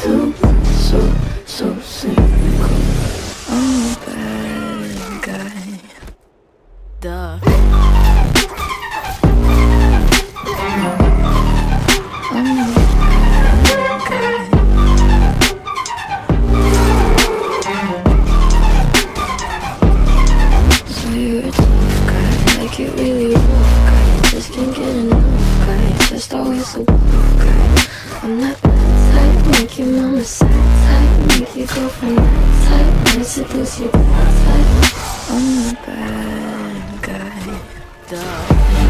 so, so cynical. Oh, I'm. Duh. I'm a bad guy. So like you really rough guy. Just can't get enough guy, just always a tough guy. I'm type, make your mama sad type, make your girlfriend mad type, might seduce your bad type. I'm a bad guy. Duh.